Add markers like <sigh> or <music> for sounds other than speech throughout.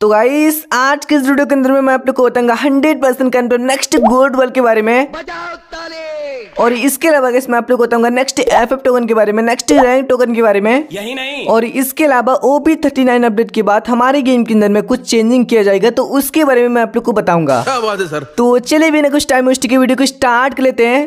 तो गाइस आज के इस वीडियो के अंदर में मैं आप लोग को बताऊँगा hundred percent control next gold world के बारे में। और इसके अलावा गाइस मैं आप लोग को बताऊँगा नेक्स्ट एफ़ एफ़ टोकन के बारे में नेक्स्ट रैंक टोकन के बारे में। यही नहीं। और इसके अलावा ओबी थर्टी नाइन अपडेट के बाद हमारे गेम के अंदर में कुछ चेंजिंग किया जाएगा तो उसके बारे में मैं आप लोग को बताऊँगा। क्या बात है सर तो चलिए बिना कुछ टाइम वेस्ट के वीडियो को स्टार्ट कर लेते हैं।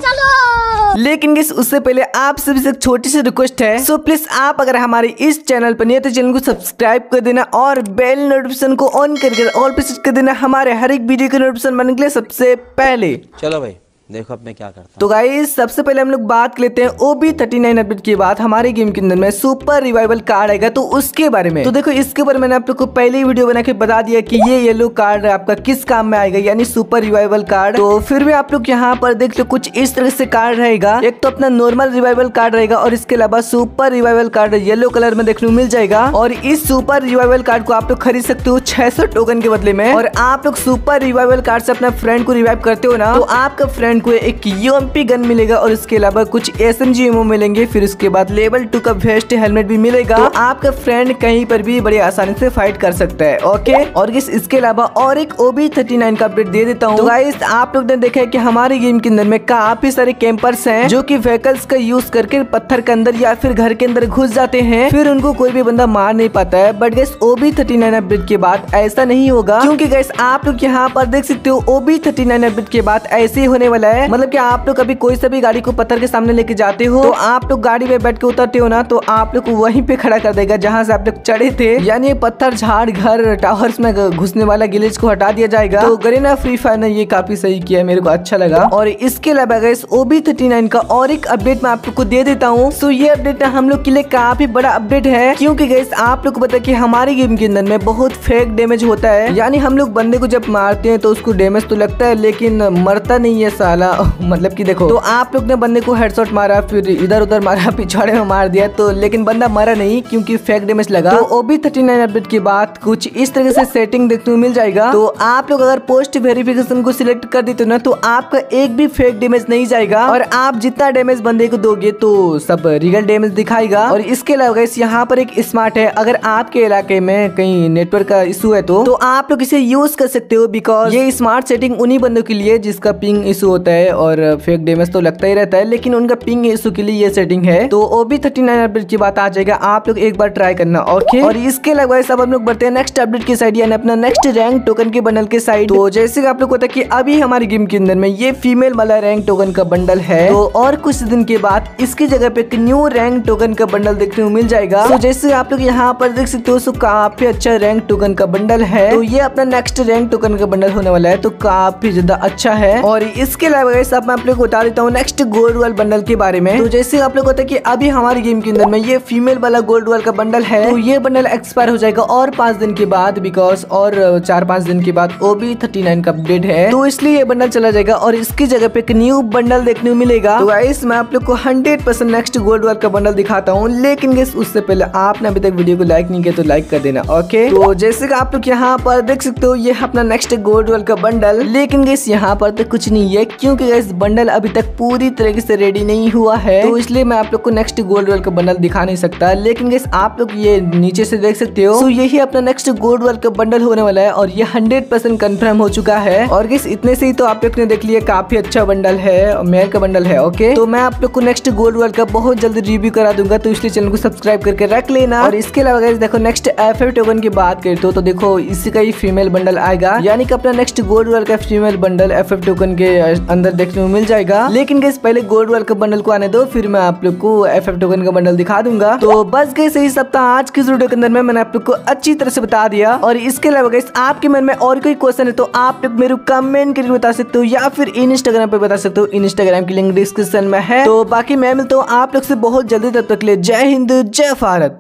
लेकिन उससे पहले आप सभी से एक छोटी सी रिक्वेस्ट है। सो प्लीज़ आप अगर हमारे इस चैनल पर नहीं है तो चैनल को सब्सक्राइब कर देना और बेल नोटिफिकेशन को ऑन करके ऑल पे सेट कर देना। हमारे हर एक वीडियो के नोटिफिकेशन बनने के लिए सबसे पहले। चलो भाई। देखो अब मैं क्या करता तो गाइस सबसे पहले हम लोग बात लेते हैं ओबी थर्टी नाइन अपडेट के बाद हमारे गेम के अंदर में सुपर रिवाइवल कार्ड आएगा तो उसके बारे में। तो देखो, इसके ऊपर मैंने आप लोग को पहले ही वीडियो बना के बता दिया कि ये येलो कार्ड आपका किस काम में आएगा, यानी सुपर रिवाइवल कार्ड तो फिर भी आप लोग यहाँ पर देख लो, कुछ इस तरह से कार्ड रहेगा। एक तो अपना नॉर्मल रिवाइवल कार्ड रहेगा और इसके अलावा super revival card yellow colour में देखने को मिल जाएगा। और इस सुपर रिवाइवल कार्ड को आप लोग खरीद सकते हो छह सौ टोकन के बदले में। और आप लोग सुपर रिवाइवल कार्ड से अपना फ्रेंड को रिवाइव करते हो ना तो आपका फ्रेंड को एक यूएमपी गन मिलेगा और इसके अलावा कुछ एस एम मिलेंगे। फिर उसके बाद लेवल टू का वेस्ट हेलमेट भी मिलेगा। तो आपका फ्रेंड कहीं पर भी बड़ी आसानी से फाइट कर सकता है ओके और इस इसके अलावा और एक ओबी थर्टी नाइन का अपडेट दे देता हूँ। तो गाइस आप लोग ने देखा है कि हमारे गेम के अंदर में काफ़ी सारे कैंपर्स हैं जो कि व्हीकल्स का यूज़ करके पत्थर के अंदर या फिर घर के अंदर घुस जाते हैं। फिर उनको कोई भी बंदा मार नहीं पाता है। But guys OB thirty nine update के बाद ऐसा नहीं होगा। क्योंकि गैस आप लोग यहाँ पर देख सकते हो ओबी थर्टी नाइन अपडेट के बाद ऐसे होने वाला है। मतलब कि आप लोग कभी कोई सा भी गाड़ी को पत्थर के सामने लेके जाते हो तो आप लोग गाड़ी में बैठ के उतरते हो ना तो आप लोग वहीं पे खड़ा कर देगा जहाँ से आप लोग चढ़े थे। यानी ये पत्थर झाड़ घर टावर्स में घुसने वाला गिलेज को हटा दिया जाएगा। तो गरीना फ्री फायर ने ये काफ़ी सही किया मेरे को अच्छा लगा। और इसके अलावा ओबी थर्टी नाइन का और एक अपडेट मैं आप लोग को दे देता हूँ। सो ये अपडेट हम लोग के लिए काफ़ी बड़ा अपडेट है क्योंकि गैस आप लोग को पता है कि हमारे गेम के अंदर में बहुत फेक डैमेज होता है। यानी हम लोग बंदे को जब मारते हैं तो उसको डैमेज तो लगता है लेकिन मरता नहीं है साला मतलब कि देखो। तो आप लोग ने बंदे को हेडशॉट मारा फिर इधर उधर मारा <laughs> पिछाड़े में मार दिया तो लेकिन बंदा मरा नहीं क्योंकि फेक डैमेज लगा। तो ओबी थर्टी नाइन अपडेट के बाद कुछ इस तरह से सेटिंग देखने को मिल जाएगा। तो आप लोग अगर पोस्ट वेरिफिकेशन को सिलेक्ट कर देते हो ना तो आपका एक भी फेक डैमेज नहीं जाएगा। और आप जितना डैमेज बंदे को दोगे तो सब रियल डैमेज दिखाएगा। और इसके अलावा guys, यहाँ पर एक स्मार्ट है। अगर आपके इलाके में कहीं नेटवर्क का इशू है तो तो आप लोग इसे यूज़ कर सकते हो बिकॉज़ ये स्मार्ट सेटिंग उन्हीं बंदों के लिए जिसका पिंग इशू होता है और फेक डैमेज तो लगता ही रहता है, लेकिन उनका पिंग इशू के लिए ये सेटिंग है। तो ओबी थर्टी नाइन अपडेट की बात आ जाएगा, आप लोग एक बार ट्राई करना ओके और इसके अलावा सब हम लोग बढ़ते हैं नेक्स्ट अपडेट की साइड यानी अपना नेक्स्ट रैंक टोकन के बंडल के साइड तो जैसे आप लोग को है कि अभी हमारी गेम के अंदर में ये फीमेल वाला रैंक टोकन का बंडल है। तो और कुछ दिन के बाद इसकी जगह पे एक न्यू रैंक टोकन का बंडल देखने को मिल जाएगा। तो जैसे आप लोग यहाँ पर देख सकते हो सो काफ़ी अच्छा रैंक टोकन का बंडल है। तो ये अपना नेक्स्ट रैंक टोकन का बंडल होने वाला है तो काफ़ी ज़्यादा अच्छा है। और इसके guys, अब मैं आप लोग को बता देता हूँ नेक्स्ट गोल्ड वाल बंडल के बारे में। तो जैसे आप लोग होता है कि अभी हमारे गेम के अंदर में ये फीमेल वाला गोल्ड वाल का बंडल है तो ये बंडल एक्सपायर हो जाएगा और पाँच दिन के बाद बिकॉज़ और चार पाँच दिन के बाद ओबी थर्टी नाइन का अपडेट है। तो इसलिए ये बंडल चला जाएगा और इसकी जगह पे एक न्यू बंडल देखने को मिलेगा। तो गाइस मैं आप लोग को हंड्रेड परसेंट नेक्स्ट गोल्ड वाल का बंडल दिखाता हूँ लेकिन गाइस उससे पहले आपने अभी तक वीडियो को लाइक नहीं किया तो लाइक कर देना ओके तो जैसे कि आप लोग यहाँ पर देख सकते हो ये अपना नेक्स्ट गोल्ड वाल का बंडल लेकिन गाइस यहाँ पर तो कुछ नहीं है क्योंकि गाइस बंडल अभी तक पूरी तरीके से रेडी नहीं हुआ है तो इसलिए मैं आप लोग को नेक्स्ट गोल्ड वाल का बंडल दिखा नहीं सकता। लेकिन गाइस आप लोग ये नीचे से देख सकते हो। तो यही अपना नेक्स्ट गोल्ड वाल का बंडल होने वाला है और ये हंड्रेड परसेंट कन्फर्म हो चुका है। और गाइस इतने से ही तो आप लोग ने देख लिया, काफ़ी अच्छा बंडल है मेल का बंडल है ओके तो मैं आप लोग को नेक्स्ट गोल्ड वाल का बहुत जल्दी रिव्यू करा दूँगा तो इसलिए चैनल को सब्सक्राइब करके रख लेना। और इसके अलावा देखो नेक्स्ट एफ़ टोकन की बात करते हो तो देखो, इसी का ही फीमेल बंडल आएगा। यानी कि अपना नेक्स्ट गोल्ड वाल का फीमेल बंडल एफ़ टोकन के अंदर देखने को मिल जाएगा। लेकिन गाइस पहले गोल्ड वाल का बंडल को आने दो, फिर मैं आप लोग को एफ़ एफ़ टोकन का बंडल दिखा दूँगा। तो बस गए सही सप्ताह आज की वीडियो के अंदर में मैंने आप लोग को अच्छी तरह से बता दिया। और इसके अलावा गैस आपके मन में और कोई क्वेश्चन है तो आप लोग मेरे कमेंट करके बता सकते हो, या फिर इंस्टाग्राम पे बता सकते हो। इंस्टाग्राम की लिंक डिस्क्रिप्शन में है। तो बाकी मैं मिलता हूँ आप लोग से बहुत जल्दी, तब तक ले जय हिंद, जय भारत।